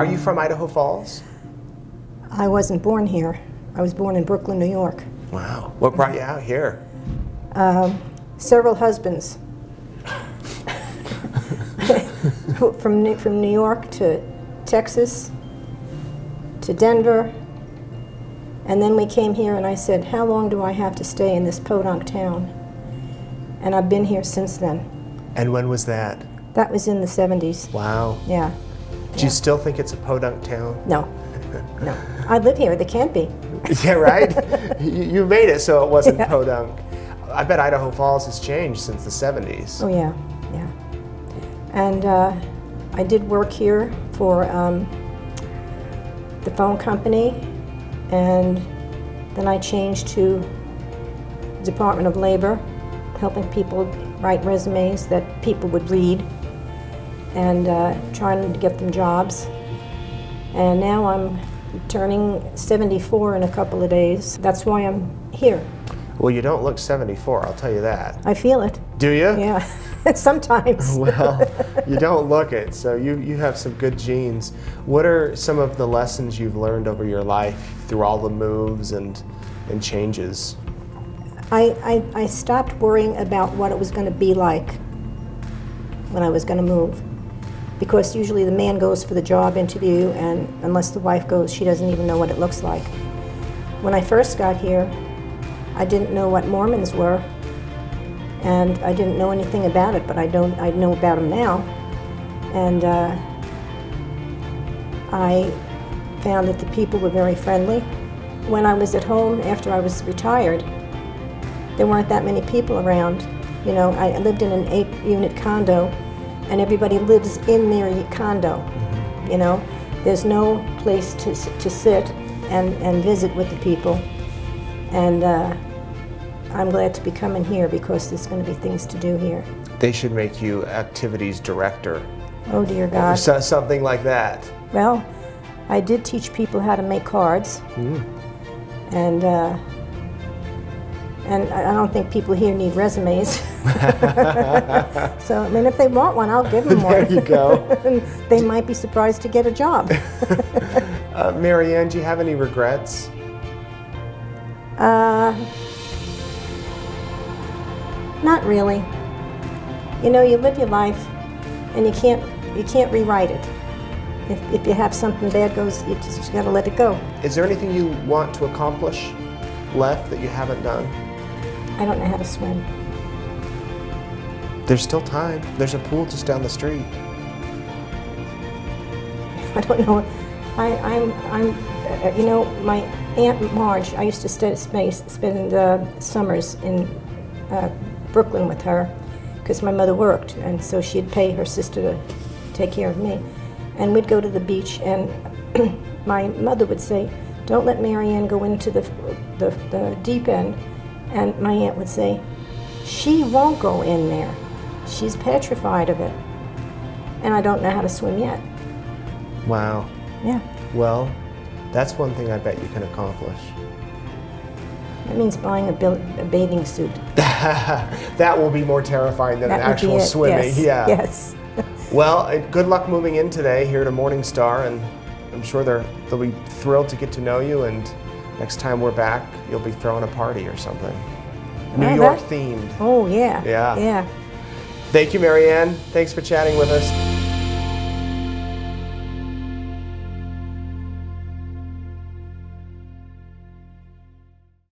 Are you from Idaho Falls? I wasn't born here. I was born in Brooklyn, New York. Wow. What brought you out here? Um, several husbands. from, New, from New York to Texas to Denver. And then we came here and I said, how long do I have to stay in this podunk town? And I've been here since then. And when was that? That was in the 70s. Wow. Yeah. Do you still think it's a podunk town? No. No. I live here. They can't be. yeah, right? you made it so it wasn't yeah. podunk. I bet Idaho Falls has changed since the 70s. Oh, yeah. Yeah. And uh, I did work here for um, the phone company, and then I changed to Department of Labor, helping people write resumes that people would read, and uh, trying to get them jobs. And now I'm turning 74 in a couple of days. That's why I'm here. Well, you don't look 74, I'll tell you that. I feel it. Do you? Yeah, sometimes. well, you don't look it, so you, you have some good genes. What are some of the lessons you've learned over your life through all the moves and, and changes? I, I, I stopped worrying about what it was going to be like when I was going to move. Because usually the man goes for the job interview, and unless the wife goes, she doesn't even know what it looks like. When I first got here, I didn't know what Mormons were, and I didn't know anything about it, but I don't. I know about them now, and uh, I found that the people were very friendly. When I was at home after I was retired, there weren't that many people around. You know, I lived in an eight-unit condo, and everybody lives in their condo. You know, there's no place to to sit and and visit with the people. And uh, I'm glad to be coming here because there's going to be things to do here. They should make you activities director. Oh, dear God. So, something like that. Well, I did teach people how to make cards. Mm. And uh, and I don't think people here need resumes. so, I mean, if they want one, I'll give them one. there you go. they might be surprised to get a job. uh, Mary Ann, do you have any regrets? Uh, not really. You know, you live your life, and you can't you can't rewrite it. If, if you have something bad goes, you just got to let it go. Is there anything you want to accomplish left that you haven't done? I don't know how to swim. There's still time. There's a pool just down the street. I don't know. I, I'm, I'm, uh, you know, my Aunt Marge, I used to stay, spend uh, summers in uh, Brooklyn with her because my mother worked, and so she'd pay her sister to take care of me. And we'd go to the beach, and my mother would say, don't let Mary Ann go into the, the, the deep end. And my aunt would say, she won't go in there. She's petrified of it. And I don't know how to swim yet. Wow. Yeah. Well, that's one thing I bet you can accomplish. That means buying a, a bathing suit. that will be more terrifying than that an actual swimming. Yes. Yeah. Yes. well, uh, good luck moving in today here to Morningstar, and I'm sure they're, they'll be thrilled to get to know you. And next time we're back, you'll be throwing a party or something. New oh, York that, themed. Oh, yeah. Yeah. Yeah. Thank you, Mary Ann. Thanks for chatting with us.